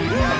Yeah.